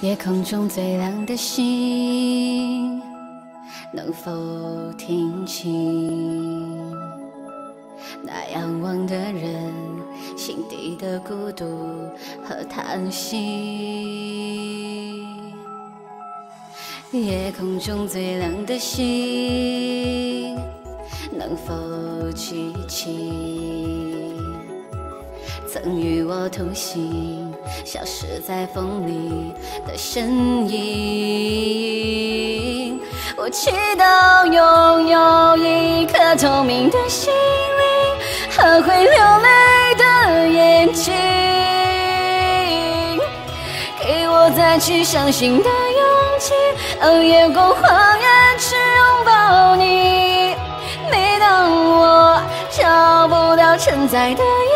夜空中最亮的星，能否听清那仰望的人心底的孤独和叹息？夜空中最亮的星，能否记起曾与我同行？消失在风里的身影。我祈祷拥有一颗透明的心灵和会流泪的眼睛，给我再去相信的勇气。哦，越过谎言去拥抱你。每当我找不到承载的意，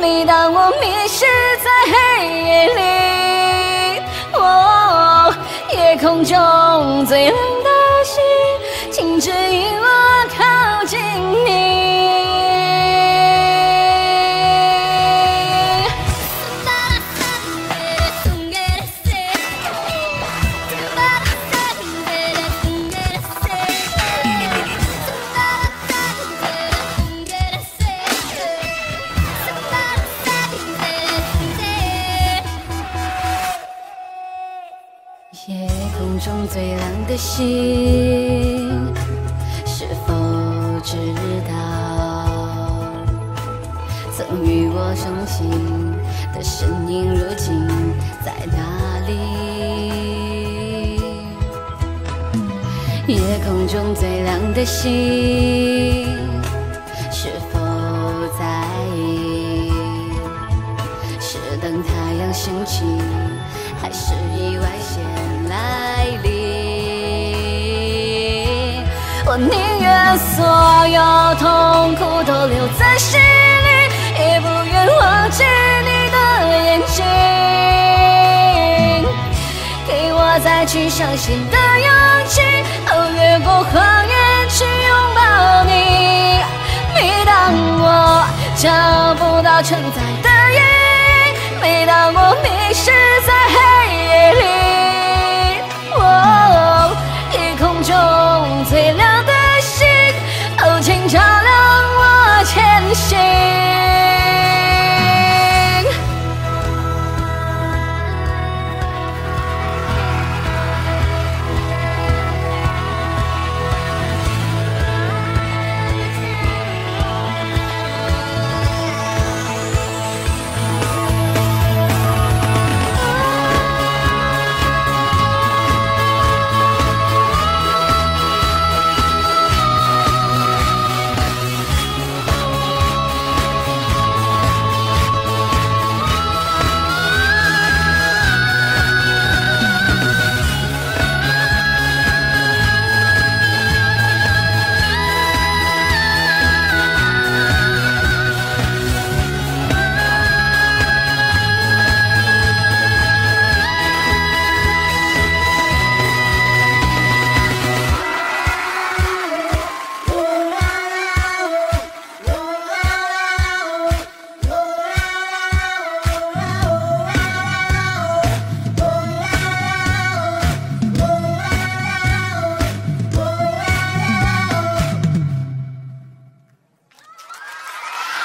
每当我迷失在黑夜里，哦，夜空中最亮的星，请指引我夜空中最亮的星，是否知道曾与我同行的身影，如今在哪里？夜空中最亮的星，是否在意？是等太阳升起，我宁愿所有痛苦都留在心里，也不愿忘记你的眼睛。给我再去相信的勇气，哦，越过谎言去拥抱你。每当我找不到承载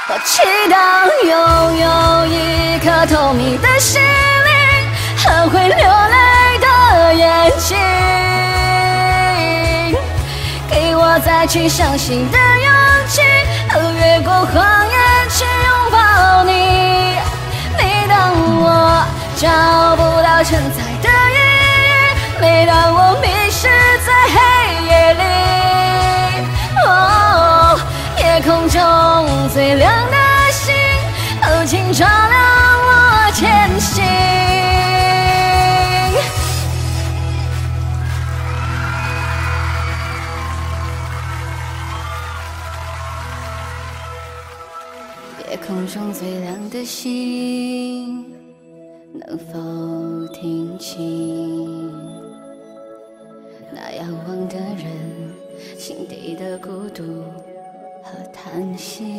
我祈祷拥有一颗透明的心灵和会流泪的眼睛，给我再去相信的勇气，和，越过谎言去拥抱你。每当我找不到存在空中最亮的星，哦，请照亮我前行。夜空中最亮的星，能否听清那仰望的人心底的孤独叹息？